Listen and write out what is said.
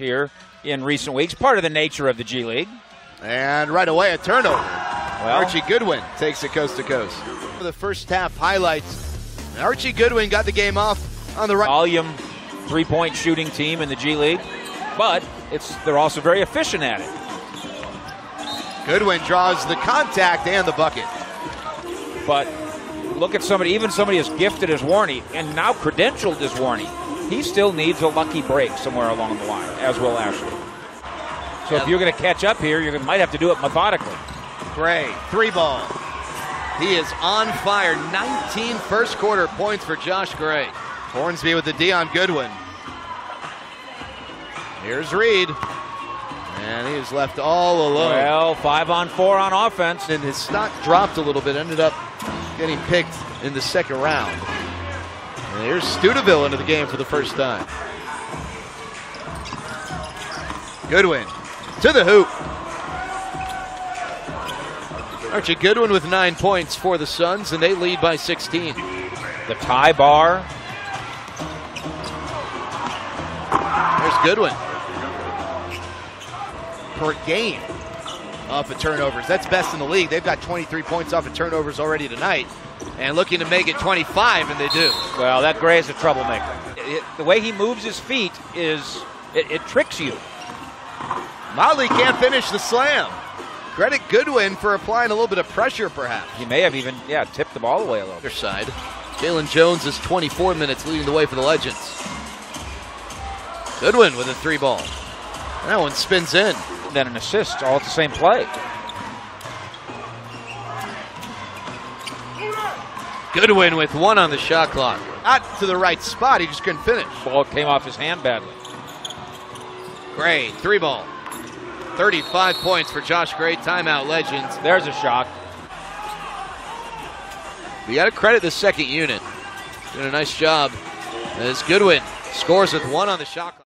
here in recent weeks. Part of the nature of the G League. And right away, a turnover. Well, Archie Goodwin takes it coast to coast. For the first half highlights, Archie Goodwin got the game off on the right. volume three point shooting team in the G League, but it's they're also very efficient at it. Goodwin draws the contact and the bucket. But look at somebody, even somebody as gifted as Warney, and now credentialed as Warney. He still needs a lucky break somewhere along the line, as will Ashley. So if you're going to catch up here, you might have to do it methodically. Gray, three ball. He is on fire. 19 first quarter points for Josh Gray. Hornsby with the Dion Goodwin. Here's Reed. And he is left all alone. Well, five on four on offense. and his stock dropped a little bit, ended up getting picked in the second round. And here's Studeville into the game for the first time. Goodwin to the hoop. Archie Goodwin with nine points for the Suns, and they lead by 16. The tie bar. There's Goodwin. Per game off of turnovers. That's best in the league. They've got 23 points off of turnovers already tonight. And looking to make it 25, and they do. Well, that Gray is a troublemaker. It- the way he moves his feet is it, it tricks you. Motley can't finish the slam. Credit Goodwin for applying a little bit of pressure, perhaps. He may have even yeah tipped the ball away a little. Other side. Jalen Jones is 24 minutes leading the way for the Legends. Goodwin with a three ball. That one spins in. Then an assist, all at the same play. Goodwin with one on the shot clock. Not to the right spot, he just couldn't finish. Ball came off his hand badly. Gray, three ball. 35 points for Josh Gray, timeout Legends. There's a shock. We got to credit the second unit. Doing a nice job as Goodwin scores with one on the shot clock.